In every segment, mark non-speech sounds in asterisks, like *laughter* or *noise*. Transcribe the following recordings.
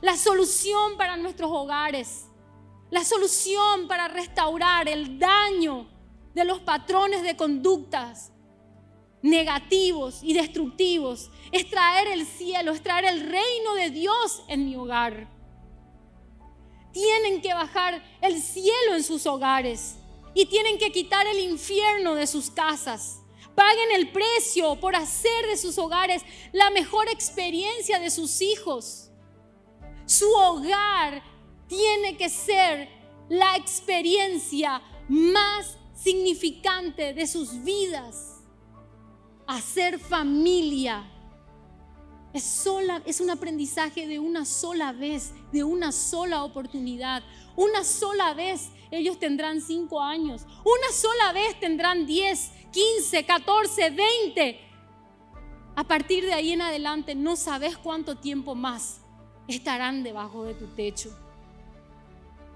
la solución para nuestros hogares, la solución para restaurar el daño de los patrones de conductas negativos y destructivos es traer el cielo, es traer el reino de Dios en mi hogar. Tienen que bajar el cielo en sus hogares y tienen que quitar el infierno de sus casas. Paguen el precio por hacer de sus hogares la mejor experiencia de sus hijos. Su hogar tiene que ser la experiencia más significante de sus vidas. Hacer familia es, sola, es un aprendizaje de una sola vez, de una sola oportunidad. Una sola vez ellos tendrán cinco años. Una sola vez tendrán 10, 15, 14, 20. A partir de ahí en adelante no sabes cuánto tiempo más estarán debajo de tu techo.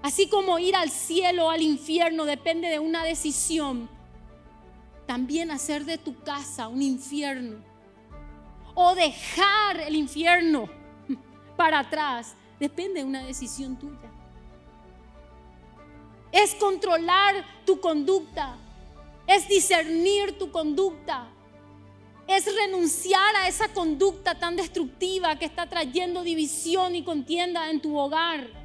Así como ir al cielo o al infierno depende de una decisión, también hacer de tu casa un infierno o dejar el infierno *laughs* para atrás depende de una decisión tuya. Es controlar tu conducta, es discernir tu conducta, es renunciar a esa conducta tan destructiva que está trayendo división y contienda en tu hogar